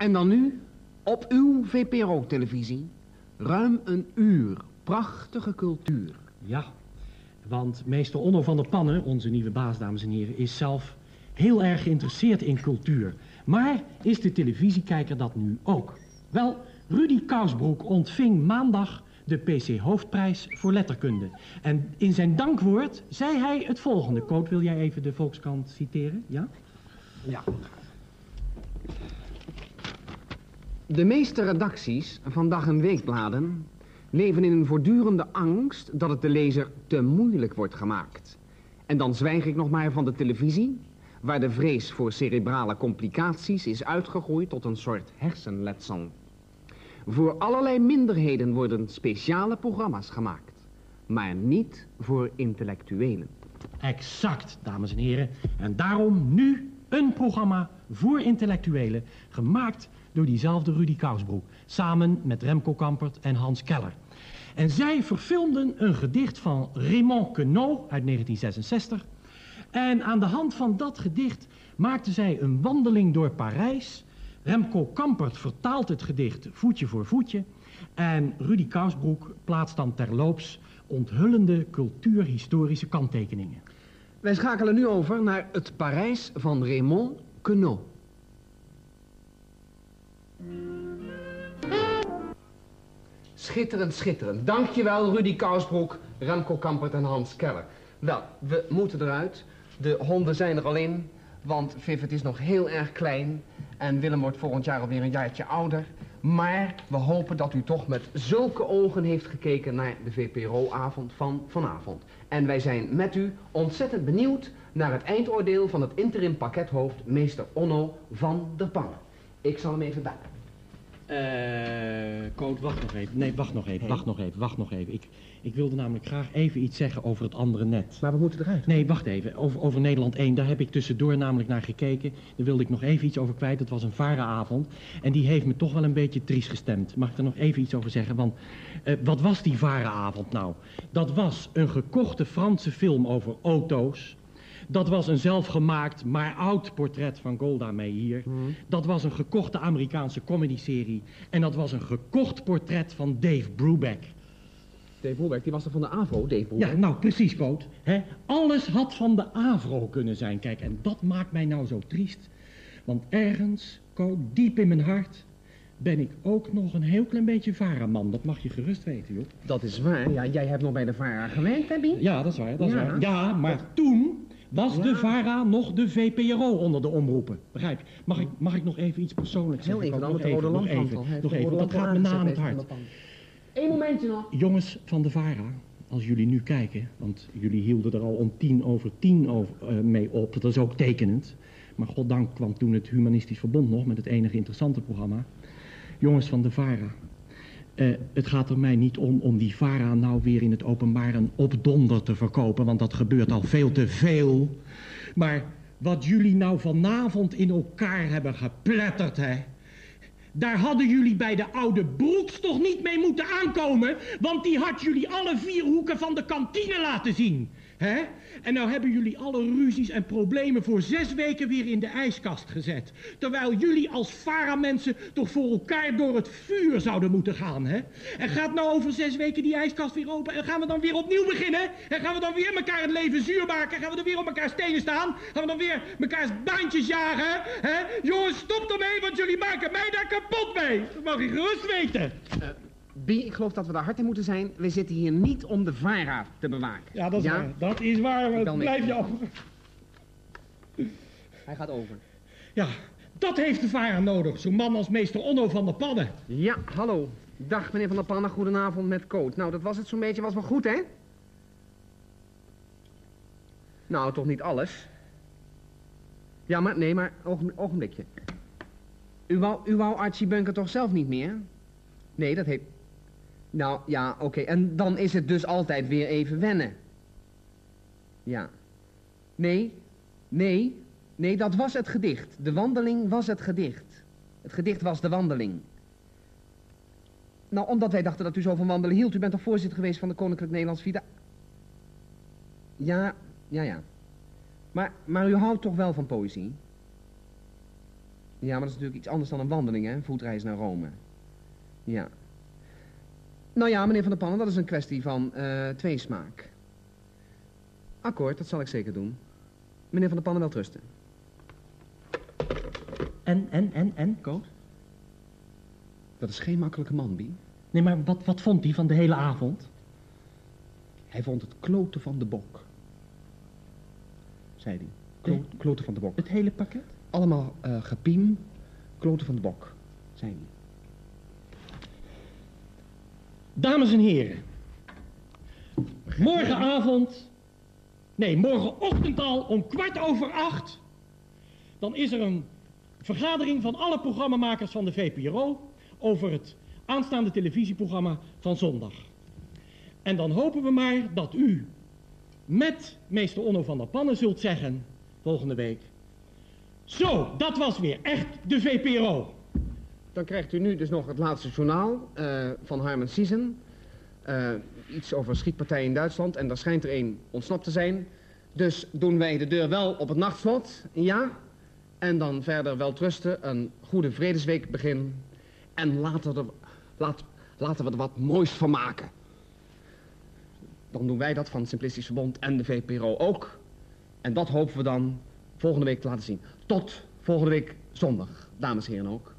En dan nu, op uw VPRO-televisie, ruim een uur prachtige cultuur. Ja, want meester Onno van der Pannen, onze nieuwe baas, dames en heren, is zelf heel erg geïnteresseerd in cultuur. Maar is de televisiekijker dat nu ook? Wel, Rudy Kousbroek ontving maandag de PC Hoofdprijs voor letterkunde. En in zijn dankwoord zei hij het volgende. Coot, wil jij even de Volkskrant citeren? Ja? Ja. De meeste redacties van dag- en weekbladen leven in een voortdurende angst dat het de lezer te moeilijk wordt gemaakt. En dan zwijg ik nog maar van de televisie, waar de vrees voor cerebrale complicaties is uitgegroeid tot een soort hersenletsel. Voor allerlei minderheden worden speciale programma's gemaakt, maar niet voor intellectuelen. Exact, dames en heren. En daarom nu een programma voor intellectuelen, gemaakt door diezelfde Rudy Kousbroek, samen met Remco Kampert en Hans Keller. En zij verfilmden een gedicht van Raymond Queneau uit 1966. En aan de hand van dat gedicht maakten zij een wandeling door Parijs. Remco Kampert vertaalt het gedicht voetje voor voetje. En Rudy Kousbroek plaatst dan terloops onthullende cultuurhistorische kanttekeningen. Wij schakelen nu over naar het Parijs van Raymond Queneau. Schitterend, schitterend. Dankjewel Rudy Kousbroek, Remco Kampert en Hans Keller. Wel, we moeten eruit. De honden zijn er al in, want Viv is nog heel erg klein. En Willem wordt volgend jaar alweer een jaartje ouder. Maar we hopen dat u toch met zulke ogen heeft gekeken naar de VPRO-avond van vanavond. En wij zijn met u ontzettend benieuwd naar het eindoordeel van het interim pakkethoofd meester Onno van der Pannen. Ik zal hem even bellen. Eh, Coot, wacht nog even. Nee, wacht nog even, wacht nog even, wacht nog even. Ik, ik wilde namelijk graag even iets zeggen over het andere net. Maar we moeten eruit. Nee, wacht even. Over, over Nederland 1, daar heb ik tussendoor namelijk naar gekeken. Daar wilde ik nog even iets over kwijt. Het was een varenavond. En die heeft me toch wel een beetje triest gestemd. Mag ik er nog even iets over zeggen? Want eh, wat was die varenavond nou? Dat was een gekochte Franse film over auto's. Dat was een zelfgemaakt, maar oud portret van Golda Meir. Dat was een gekochte Amerikaanse comedyserie. En dat was een gekocht portret van Dave Brubeck. Dave Broebeck, die was er van de AVO, Dave Broebeck. Ja, nou precies, Coot. Hè? Alles had van de AVRO kunnen zijn. Kijk, en dat maakt mij nou zo triest. Want ergens, Coot, diep in mijn hart... ben ik ook nog een heel klein beetje varaman. Dat mag je gerust weten, joh. Dat is waar. Ja, jij hebt nog bij de VARA gewerkt, hè, Bie? Ja, dat is waar, dat is Ja. waar. Ja, maar toen was Ja. de VARA nog de VPRO onder de omroepen. Begrijp je? Mag ik, mag ik nog even iets persoonlijks Heel zeggen? even Coot? dan met de nog rode even, nog even, nog even. Dat gaat me na aan het hart. Eén momentje nog. Jongens van de VARA, als jullie nu kijken, want jullie hielden er al om tien over tien over, eh, mee op, dat is ook tekenend. Maar goddank kwam toen het Humanistisch Verbond nog met het enige interessante programma. Jongens van de VARA, eh, het gaat er mij niet om om die VARA nou weer in het openbaar een opdonder te verkopen, want dat gebeurt al veel te veel. Maar wat jullie nou vanavond in elkaar hebben gepletterd, hè? Daar hadden jullie bij de oude Broeks toch niet mee moeten aankomen, want die had jullie alle vier hoeken van de kantine laten zien. Hè? En nou hebben jullie alle ruzies en problemen voor zes weken weer in de ijskast gezet. Terwijl jullie als Farah-mensen toch voor elkaar door het vuur zouden moeten gaan, hè? En gaat nou over zes weken die ijskast weer open en gaan we dan weer opnieuw beginnen? En gaan we dan weer elkaar het leven zuur maken? Gaan we dan weer op elkaar stenen staan? Gaan we dan weer mekaars baantjes jagen? Hè? Jongens, stop ermee, want jullie maken mij daar kapot mee. Dat mag je gerust weten. Bie, ik geloof dat we daar hard in moeten zijn. We zitten hier niet om de VARA te bewaken. Ja, dat is waar. Dat is waar. Ik bel Blijf je af. Hij gaat over. Ja, dat heeft de vara nodig. Zo'n man als meester Onno van der Padden. Ja, hallo. Dag, meneer Van der Pannen. Goedenavond met Coot. Nou, dat was het zo'n beetje. Was wel goed, hè? Nou, toch niet alles. Ja, maar nee, maar ogen, ogenblikje. U wou, u wou Archie Bunker toch zelf niet meer? Nee, dat heeft... Nou, ja, oké. En dan is het dus altijd weer even wennen. Ja. Nee, nee, nee, dat was het gedicht. De wandeling was het gedicht. Het gedicht was de wandeling. Nou, omdat wij dachten dat u zo van wandelen hield. U bent toch voorzitter geweest van de Koninklijk Nederlands Vida... Ja, ja, ja. Maar, maar u houdt toch wel van poëzie? Ja, maar dat is natuurlijk iets anders dan een wandeling, hè? Een voetreis naar Rome. Ja. Nou ja, meneer Van der Pannen, dat is een kwestie van eh tweesmaak. Akkoord, dat zal ik zeker doen. Meneer Van der Pannen, wel trusten. En, en, en, en? Koos? Dat is geen makkelijke man, Bie. Nee, maar wat, wat vond hij van de hele avond? Hij vond het kloten van de bok. Zei hij. Klo- kloten van de bok. Het hele pakket? Allemaal eh gepiem, kloten van de bok. Zei hij. Dames en heren. Morgenavond, nee, morgenochtend al om kwart over acht, dan is er een vergadering van alle programmamakers van de VPRO over het aanstaande televisieprogramma van zondag. En dan hopen we maar dat u met meester Onno van der Pannen zult zeggen, volgende week, zo, dat was weer echt de VPRO. Dan krijgt u nu dus nog het laatste journaal eh, van Harman Siezen. Eh, iets over een schietpartij in Duitsland. En daar schijnt er een ontsnapt te zijn. Dus doen wij de deur wel op het nachtslot. Ja. En dan verder wel trusten. Een goede vredesweek beginnen. En laten we, laten we er wat moois van maken. Dan doen wij dat van het Simplistisch Verbond en de VPRO ook. En dat hopen we dan volgende week te laten zien. Tot volgende week zondag, dames en heren ook.